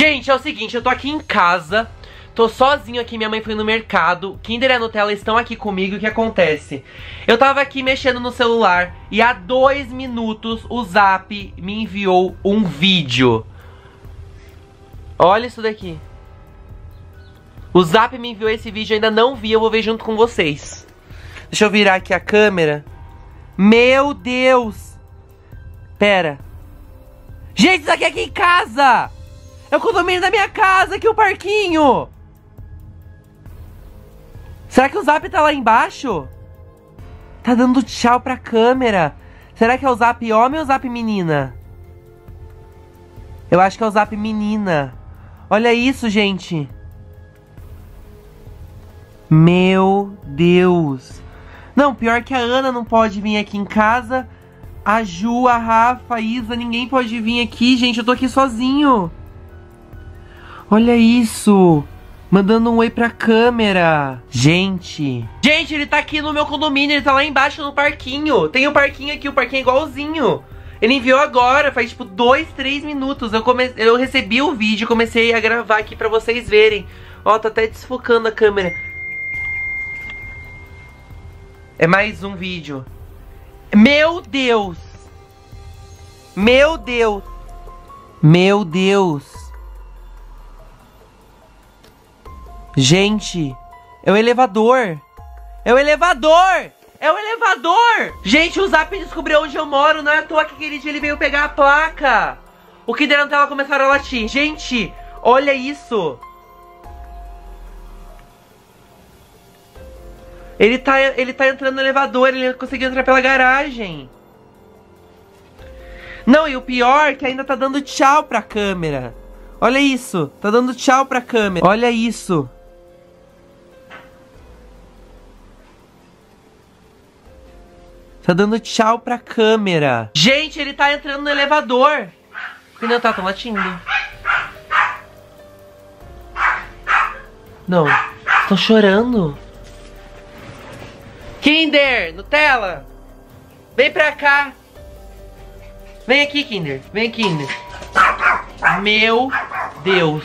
Gente, é o seguinte, eu tô aqui em casa, tô sozinho aqui, minha mãe foi no mercado, Kinder e a Nutella estão aqui comigo, o que acontece? Eu tava aqui mexendo no celular e há dois minutos o Zap me enviou um vídeo. Olha isso daqui. O Zap me enviou esse vídeo, ainda não vi, eu vou ver junto com vocês. Deixa eu virar aqui a câmera. Meu Deus! Pera. Gente, isso aqui é aqui em casa! É o condomínio da minha casa, aqui o parquinho! Será que o Zap tá lá embaixo? Tá dando tchau pra câmera. Será que é o Zap homem ou o Zap menina? Eu acho que é o Zap menina. Olha isso, gente. Meu Deus. Não, pior que a Ana não pode vir aqui em casa. A Ju, a Rafa, a Isa, ninguém pode vir aqui, gente. Eu tô aqui sozinho. Olha isso. Mandando um oi pra câmera. Gente. Gente, ele tá aqui no meu condomínio. Ele tá lá embaixo no parquinho. Tem um parquinho aqui. O parquinho é igualzinho. Ele enviou agora, faz tipo dois, três minutos. Eu, come... eu recebi o vídeo e comecei a gravar aqui pra vocês verem. Ó, tá até desfocando a câmera. É mais um vídeo. Meu Deus! Meu Deus! Meu Deus! Gente, é o elevador! É o elevador! É o elevador! Gente, o Zap descobriu onde eu moro, não é à toa que aquele dia ele veio pegar a placa! O que deram tela começaram a latir. Gente, olha isso! Ele tá, ele tá entrando no elevador, ele conseguiu entrar pela garagem. Não, e o pior é que ainda tá dando tchau pra câmera. Olha isso, tá dando tchau pra câmera. Olha isso. Tá dando tchau pra câmera. Gente, ele tá entrando no elevador. E não tá, tão latindo. Não, estão chorando. Kinder, Nutella, vem pra cá. Vem aqui, Kinder. Vem aqui, Kinder. Meu Deus.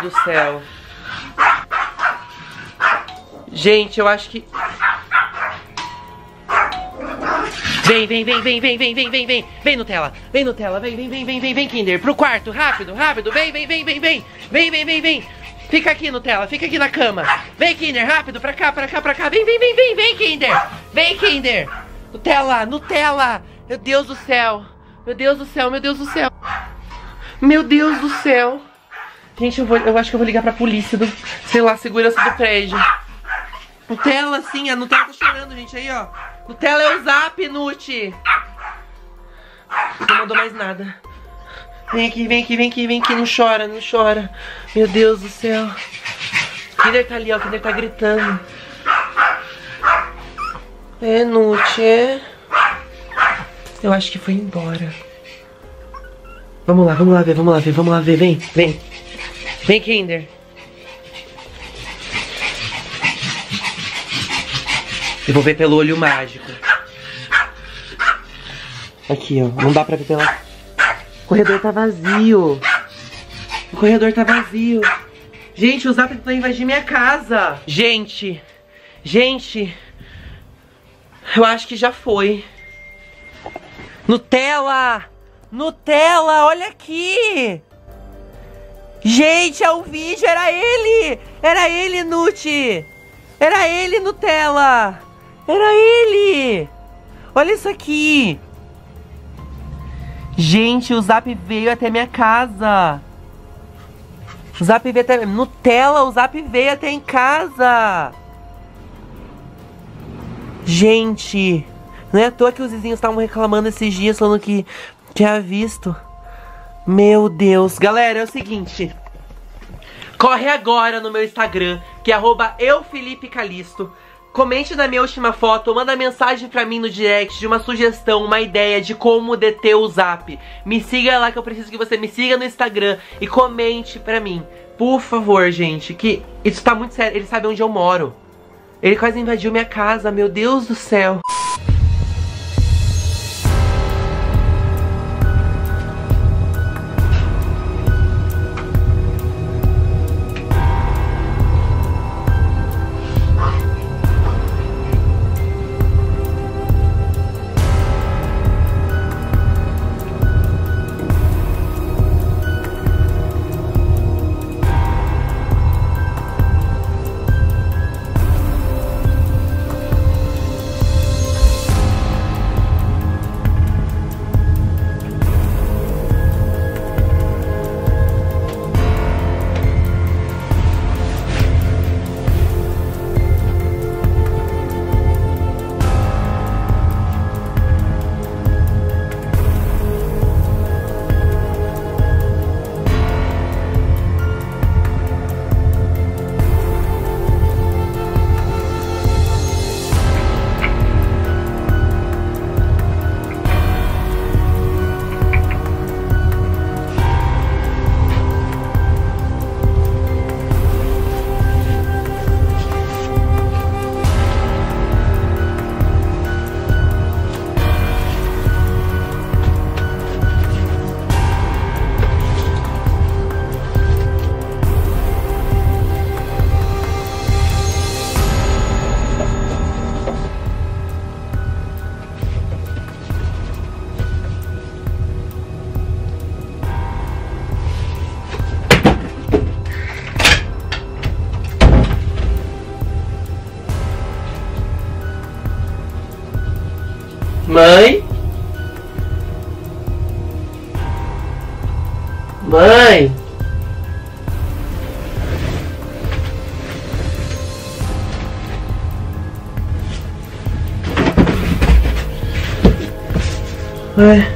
Do céu. Gente, eu acho que... Vem, vem, vem, vem, vem, vem, vem, vem, vem. Vem, Nutella. Vem, Nutella. Vem, vem, vem, vem, vem, vem, Kinder. Pro quarto, rápido, rápido. Vem, vem, vem, vem, vem. Vem, vem, vem, vem. Fica aqui, Nutella. Fica aqui na cama. Vem, Kinder, rápido. Pra cá, pra cá, pra cá. Vem, vem, vem, vem, vem, Kinder. Vem, Kinder. Nutella, Nutella. Meu Deus do céu. Meu Deus do céu, meu Deus do céu. Meu Deus do céu. Gente, eu, vou, eu acho que eu vou ligar pra polícia do, sei lá, segurança do prédio. Nutella, sim, a Nutella tá chorando, gente. Aí, ó. Nutella é o zap, Nuti. Não mandou mais nada. Vem aqui, vem aqui, vem aqui, vem aqui. Não chora, não chora. Meu Deus do céu. Kinder tá ali, ó. Kinder tá gritando. É, Nuti, é. Eu acho que foi embora. Vamos lá, vamos lá ver, vamos lá ver, vamos lá ver. Vem, vem. Vem, Kinder. Eu vou ver pelo olho mágico. Aqui, ó. Não dá pra ver pela... O corredor tá vazio. O corredor tá vazio. Gente, o Zap tentou invadir minha casa. Gente. Gente. Eu acho que já foi. Nutella! Nutella, olha aqui! Gente, é o vídeo, era ele! Era ele, Nuti! Era ele, Nutella! Era ele! Olha isso aqui! Gente, o Zap veio até minha casa! O Zap veio até... Nutella, o Zap veio até em casa! Gente! Não é à toa que os vizinhos estavam reclamando esses dias, falando que tinha visto. Meu Deus. Galera, é o seguinte. Corre agora no meu Instagram, que é arroba. Comente na minha última foto, manda mensagem pra mim no direct de uma sugestão, uma ideia de como deter o zap. Me siga lá que eu preciso que você me siga no Instagram e comente pra mim. Por favor, gente, que isso tá muito sério. Ele sabe onde eu moro. Ele quase invadiu minha casa, meu Deus do céu. Mãe? Mãe? Ué.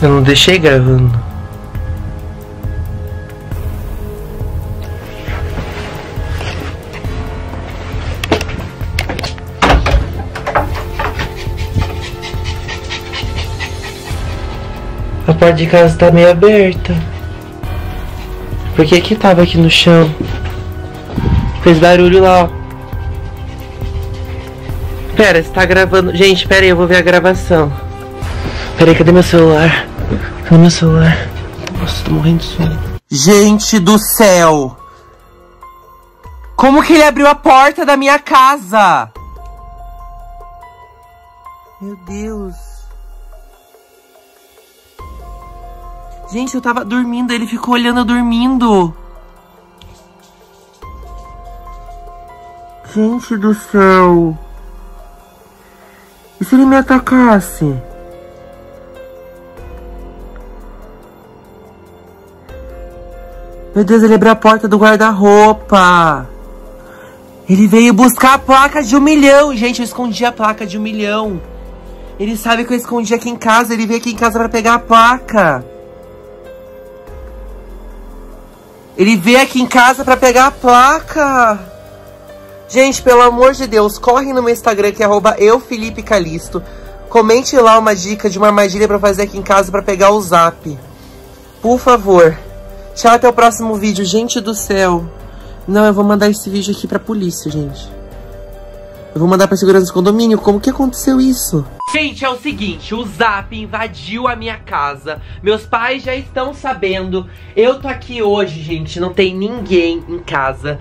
Eu não deixei gravando. Porta de casa tá meio aberta. Por que que tava aqui no chão? Fez barulho lá, ó. Pera, você tá gravando. Gente, pera aí, eu vou ver a gravação. Pera aí, cadê meu celular? Cadê meu celular? Nossa, tô morrendo de sono. Gente do céu! Como que ele abriu a porta da minha casa? Meu Deus. Gente, eu tava dormindo, ele ficou olhando eu dormindo. Gente do céu. E se ele me atacasse? Meu Deus, ele abriu a porta do guarda-roupa. Ele veio buscar a placa de um milhão. Gente, eu escondi a placa de um milhão. Ele sabe que eu escondi aqui em casa. Ele veio aqui em casa pra pegar a placa. Ele veio aqui em casa pra pegar a placa. Gente, pelo amor de Deus, corre no meu Instagram que é eufilipecalisto. Comente lá uma dica de uma armadilha pra fazer aqui em casa pra pegar o zap. Por favor. Tchau, até o próximo vídeo. Gente do céu. Não, eu vou mandar esse vídeo aqui pra polícia, gente. Eu vou mandar pra segurança do condomínio. Como que aconteceu isso? Gente, é o seguinte, o Zap invadiu a minha casa. Meus pais já estão sabendo. Eu tô aqui hoje, gente, não tem ninguém em casa.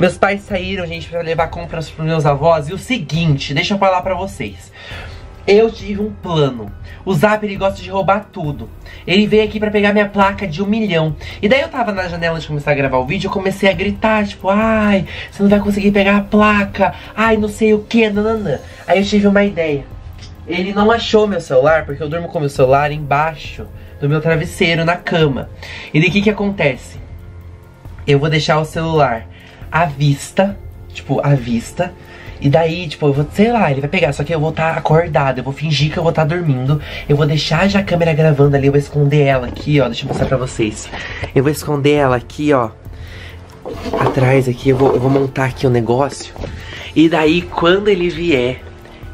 Meus pais saíram, gente, pra levar compras pros meus avós. E o seguinte, deixa eu falar pra vocês. Eu tive um plano. O Zap, ele gosta de roubar tudo. Ele veio aqui pra pegar minha placa de um milhão. E daí eu tava na janela de começar a gravar o vídeo, eu comecei a gritar, tipo, ai, você não vai conseguir pegar a placa, ai, não sei o que, nananã. Aí eu tive uma ideia. Ele não achou meu celular, porque eu durmo com meu celular embaixo do meu travesseiro, na cama. E daí o que que acontece? Eu vou deixar o celular à vista, tipo, à vista. E daí, tipo, eu vou, sei lá, ele vai pegar, só que eu vou estar tá acordado, eu vou fingir que eu vou estar tá dormindo. Eu vou deixar já a câmera gravando ali, eu vou esconder ela aqui, ó, deixa eu mostrar pra vocês. Eu vou esconder ela aqui, ó, atrás aqui, eu vou, eu vou montar aqui o um negócio. E daí, quando ele vier,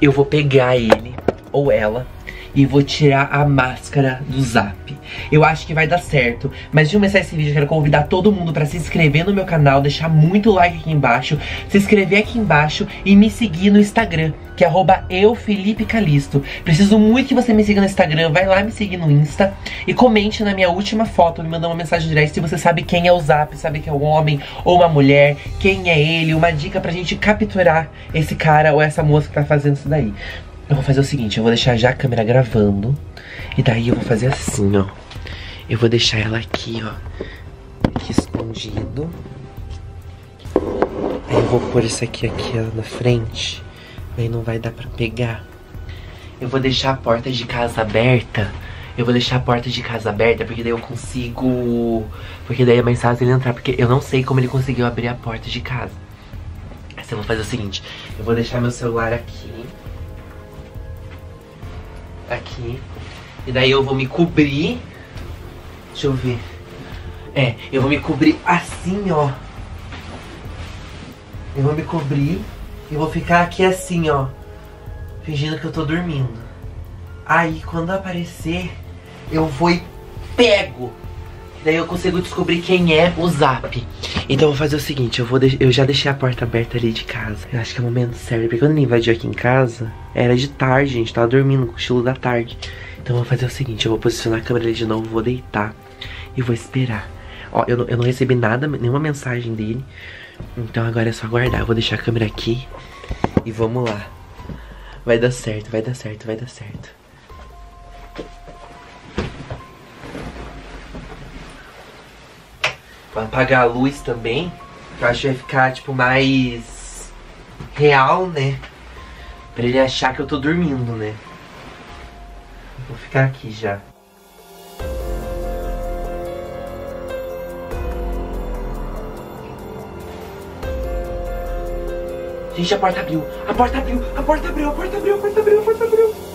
eu vou pegar ele, ou ela, e vou tirar a máscara do zap. Eu acho que vai dar certo. Mas de começar esse vídeo, eu quero convidar todo mundo pra se inscrever no meu canal, deixar muito like aqui embaixo, se inscrever aqui embaixo e me seguir no Instagram, que é eufilipecalisto. Preciso muito que você me siga no Instagram, vai lá me seguir no Insta e comente na minha última foto, me mandar uma mensagem direta se você sabe quem é o Zap, sabe que é um homem ou uma mulher, quem é ele, uma dica pra gente capturar esse cara ou essa moça que tá fazendo isso daí. Eu vou fazer o seguinte, eu vou deixar já a câmera gravando. E daí eu vou fazer assim, ó. Eu vou deixar ela aqui, ó. Aqui escondido. Aí eu vou pôr isso aqui, aqui, ó, na frente. Aí não vai dar pra pegar. Eu vou deixar a porta de casa aberta. Eu vou deixar a porta de casa aberta, porque daí eu consigo... Porque daí é mais fácil ele entrar, porque eu não sei como ele conseguiu abrir a porta de casa. Mas eu vou fazer o seguinte, eu vou deixar meu celular aqui aqui. E daí eu vou me cobrir. Deixa eu ver. É, eu vou me cobrir assim, ó. Eu vou me cobrir e vou ficar aqui assim, ó. Fingindo que eu tô dormindo. Aí, quando aparecer, eu vou e pego. Daí eu consigo descobrir quem é o Zap. Então eu vou fazer o seguinte, eu, vou eu já deixei a porta aberta ali de casa. Eu acho que é o momento certo, porque quando ele invadiu aqui em casa, era de tarde, gente, tava dormindo, com o estilo da tarde. Então eu vou fazer o seguinte, eu vou posicionar a câmera ali de novo, vou deitar e vou esperar. Ó, eu não, eu não recebi nada, nenhuma mensagem dele. Então agora é só aguardar, eu vou deixar a câmera aqui e vamos lá. Vai dar certo, vai dar certo, vai dar certo. Apagar a luz também. Eu acho que vai ficar, tipo, mais real, né? Pra ele achar que eu tô dormindo, né? Vou ficar aqui já. Gente, a porta abriu. A porta abriu. A porta abriu. A porta abriu. A porta abriu. A porta abriu.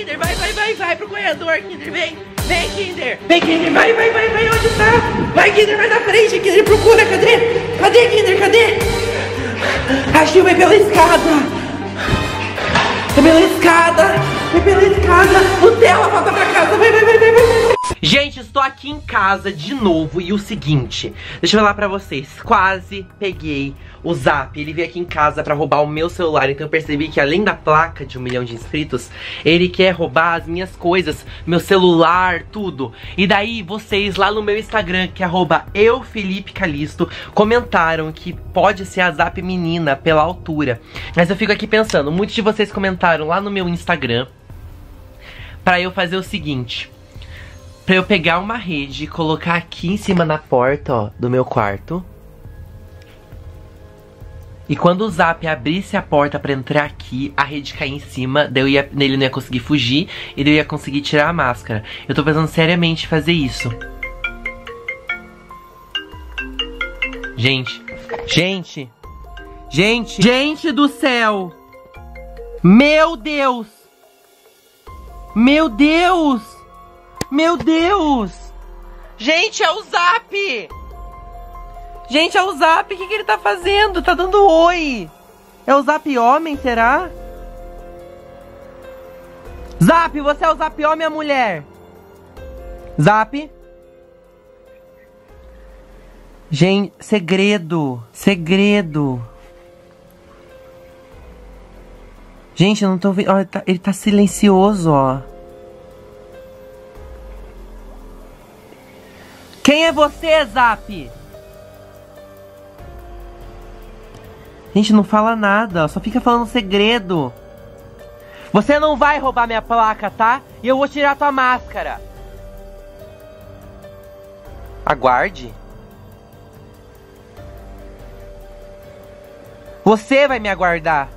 Kinder! Vai, vai, vai! Vai pro corredor, Kinder! Vem! Vem, Kinder! Vem, Kinder! Vai, vai, vai! Vai onde tá? Vai, Kinder! Vai na frente! Kinder! Procura! Cadê? Cadê, Kinder? Cadê? Achei, vai pela escada! É pela escada! É pela escada! Nutella, volta pra casa! Vai, vai, vai, vai, vai! vai. Gente, estou aqui em casa de novo e o seguinte, deixa eu falar pra vocês, quase peguei o Zap, ele veio aqui em casa pra roubar o meu celular, então eu percebi que além da placa de um milhão de inscritos, ele quer roubar as minhas coisas, meu celular, tudo. E daí vocês lá no meu Instagram, que é arroba eufilipecalisto, comentaram que pode ser a Zap menina pela altura. Mas eu fico aqui pensando, muitos de vocês comentaram lá no meu Instagram pra eu fazer o seguinte pra eu pegar uma rede e colocar aqui em cima na porta, ó, do meu quarto. E quando o Zap abrisse a porta pra entrar aqui, a rede cair em cima, daí eu ia, ele não ia conseguir fugir e daí eu ia conseguir tirar a máscara. Eu tô pensando seriamente fazer isso. Gente, gente, gente, gente do céu! Meu Deus! Meu Deus! Meu Deus! Gente, é o Zap! Gente, é o Zap! O que, que ele tá fazendo? Tá dando oi! É o Zap homem, será? Zap, você é o Zap homem ou mulher? Zap? Gente, segredo! Segredo! Gente, eu não tô. Ó, ele, tá, ele tá silencioso, ó. Quem é você, Zap? Gente, não fala nada, só fica falando segredo. Você não vai roubar minha placa, tá? E eu vou tirar tua máscara. Aguarde. Você vai me aguardar.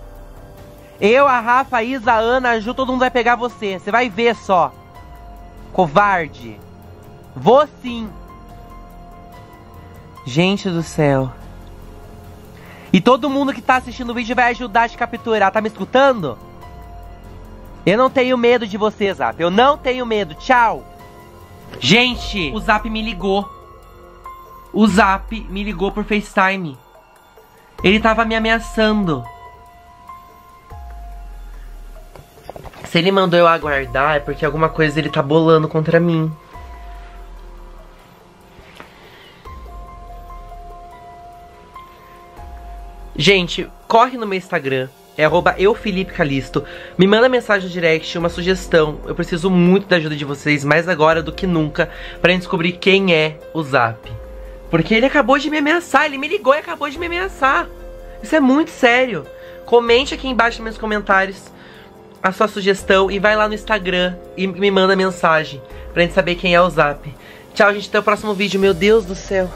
Eu, a Rafa, a Isa, a Ana, a Ju, todo mundo vai pegar você. Você vai ver só. Covarde. Vou sim. Gente do céu. E todo mundo que tá assistindo o vídeo vai ajudar a te capturar. Tá me escutando? Eu não tenho medo de você, Zap. Eu não tenho medo. Tchau. Gente, o Zap me ligou. O Zap me ligou por FaceTime. Ele tava me ameaçando. Se ele mandou eu aguardar, é porque alguma coisa ele tá bolando contra mim. Gente, corre no meu Instagram. É arroba eufilipecalisto. Me manda mensagem no direct, uma sugestão. Eu preciso muito da ajuda de vocês, mais agora do que nunca, pra gente descobrir quem é o Zap. Porque ele acabou de me ameaçar, ele me ligou e acabou de me ameaçar. Isso é muito sério. Comente aqui embaixo nos meus comentários a sua sugestão e vai lá no Instagram e me manda mensagem pra gente saber quem é o Zap. Tchau, gente. Até o próximo vídeo. Meu Deus do céu.